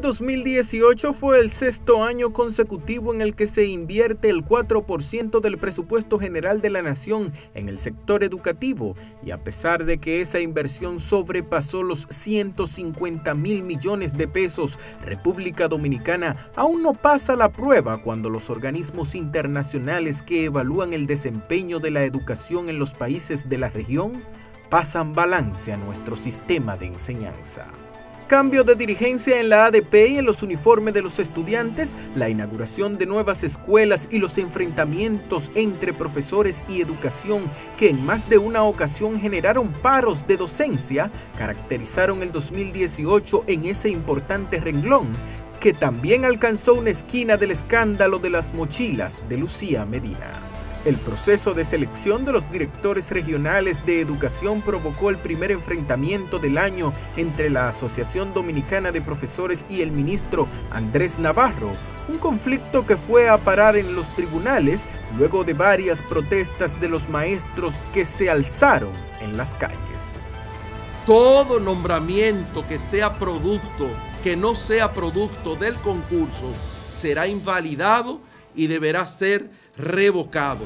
El 2018 fue el sexto año consecutivo en el que se invierte el 4% del presupuesto general de la nación en el sector educativo. Y a pesar de que esa inversión sobrepasó los 150 mil millones de pesos, República Dominicana aún no pasa la prueba cuando los organismos internacionales que evalúan el desempeño de la educación en los países de la región pasan balance a nuestro sistema de enseñanza cambio de dirigencia en la ADP y en los uniformes de los estudiantes, la inauguración de nuevas escuelas y los enfrentamientos entre profesores y educación que en más de una ocasión generaron paros de docencia, caracterizaron el 2018 en ese importante renglón que también alcanzó una esquina del escándalo de las mochilas de Lucía Medina. El proceso de selección de los directores regionales de educación provocó el primer enfrentamiento del año entre la Asociación Dominicana de Profesores y el ministro Andrés Navarro, un conflicto que fue a parar en los tribunales luego de varias protestas de los maestros que se alzaron en las calles. Todo nombramiento que sea producto, que no sea producto del concurso, será invalidado y deberá ser revocado.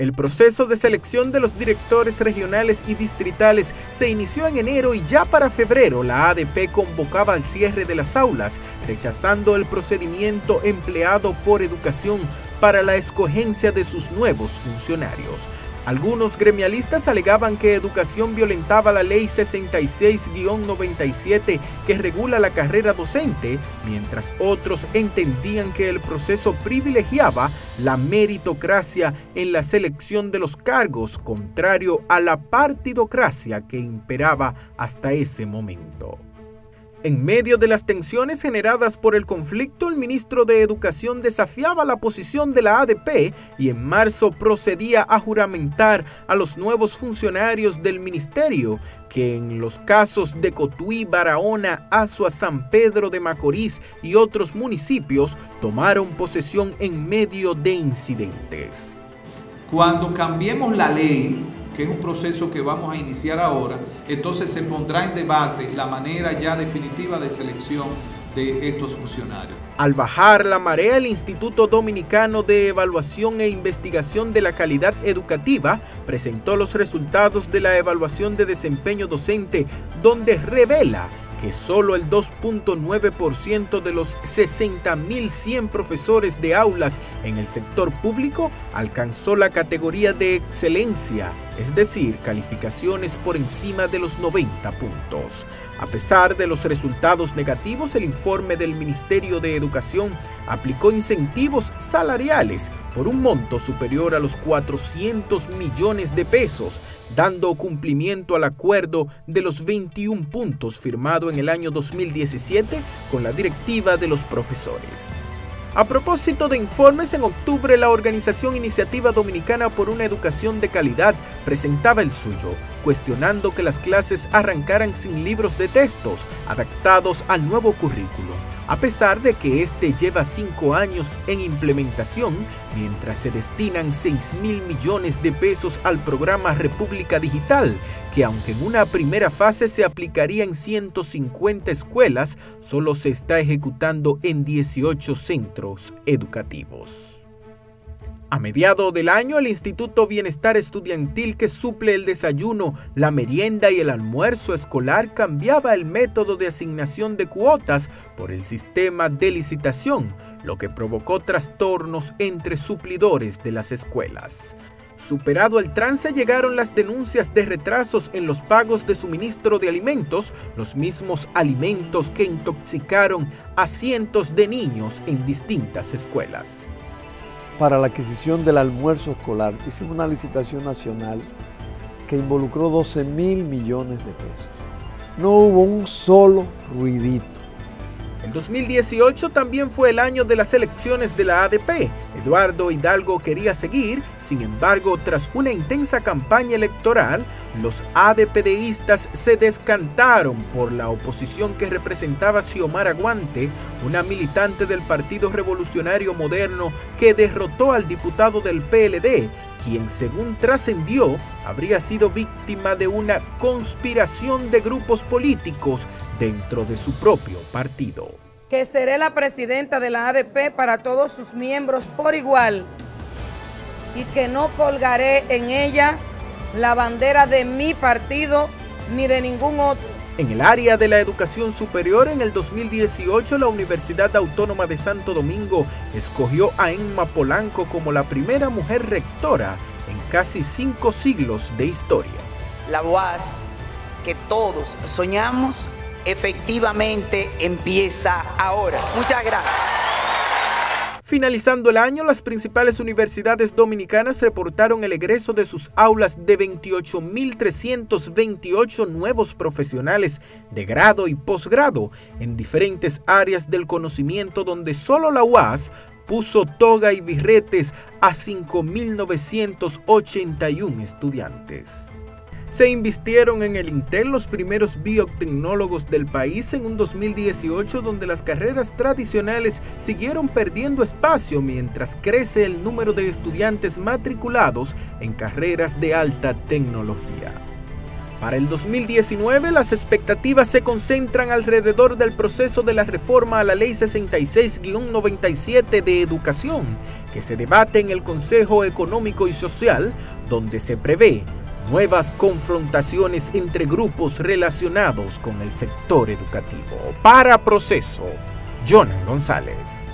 El proceso de selección de los directores regionales y distritales se inició en enero y ya para febrero la ADP convocaba al cierre de las aulas, rechazando el procedimiento empleado por educación para la escogencia de sus nuevos funcionarios. Algunos gremialistas alegaban que Educación violentaba la Ley 66-97 que regula la carrera docente, mientras otros entendían que el proceso privilegiaba la meritocracia en la selección de los cargos, contrario a la partidocracia que imperaba hasta ese momento. En medio de las tensiones generadas por el conflicto, el ministro de Educación desafiaba la posición de la ADP y en marzo procedía a juramentar a los nuevos funcionarios del ministerio, que en los casos de Cotuí, Barahona, Azua, San Pedro de Macorís y otros municipios tomaron posesión en medio de incidentes. Cuando cambiemos la ley, que es un proceso que vamos a iniciar ahora, entonces se pondrá en debate la manera ya definitiva de selección de estos funcionarios. Al bajar la marea, el Instituto Dominicano de Evaluación e Investigación de la Calidad Educativa presentó los resultados de la evaluación de desempeño docente, donde revela que solo el 2.9% de los 60.100 profesores de aulas en el sector público alcanzó la categoría de excelencia, es decir, calificaciones por encima de los 90 puntos. A pesar de los resultados negativos, el informe del Ministerio de Educación aplicó incentivos salariales por un monto superior a los 400 millones de pesos dando cumplimiento al acuerdo de los 21 puntos firmado en el año 2017 con la directiva de los profesores. A propósito de informes, en octubre la organización Iniciativa Dominicana por una Educación de Calidad presentaba el suyo, cuestionando que las clases arrancaran sin libros de textos adaptados al nuevo currículo a pesar de que este lleva cinco años en implementación, mientras se destinan 6 mil millones de pesos al programa República Digital, que aunque en una primera fase se aplicaría en 150 escuelas, solo se está ejecutando en 18 centros educativos. A mediado del año, el Instituto Bienestar Estudiantil que suple el desayuno, la merienda y el almuerzo escolar cambiaba el método de asignación de cuotas por el sistema de licitación, lo que provocó trastornos entre suplidores de las escuelas. Superado el trance llegaron las denuncias de retrasos en los pagos de suministro de alimentos, los mismos alimentos que intoxicaron a cientos de niños en distintas escuelas para la adquisición del almuerzo escolar. Hicimos una licitación nacional que involucró 12 mil millones de pesos. No hubo un solo ruidito. En 2018 también fue el año de las elecciones de la ADP. Eduardo Hidalgo quería seguir, sin embargo, tras una intensa campaña electoral, los ADPDistas se descantaron por la oposición que representaba Xiomara Aguante, una militante del Partido Revolucionario Moderno que derrotó al diputado del PLD, quien según trascendió habría sido víctima de una conspiración de grupos políticos dentro de su propio partido. que seré la presidenta de la ADP para todos sus miembros por igual y que no colgaré en ella la bandera de mi partido ni de ningún otro. En el área de la educación superior, en el 2018, la Universidad Autónoma de Santo Domingo escogió a Emma Polanco como la primera mujer rectora en casi cinco siglos de historia. La UAS que todos soñamos efectivamente empieza ahora. Muchas gracias. Finalizando el año, las principales universidades dominicanas reportaron el egreso de sus aulas de 28.328 nuevos profesionales de grado y posgrado en diferentes áreas del conocimiento donde solo la UAS puso toga y birretes a 5.981 estudiantes. Se invistieron en el Intel los primeros biotecnólogos del país en un 2018 donde las carreras tradicionales siguieron perdiendo espacio mientras crece el número de estudiantes matriculados en carreras de alta tecnología. Para el 2019 las expectativas se concentran alrededor del proceso de la reforma a la Ley 66-97 de Educación, que se debate en el Consejo Económico y Social, donde se prevé nuevas confrontaciones entre grupos relacionados con el sector educativo. Para proceso, Jonan González.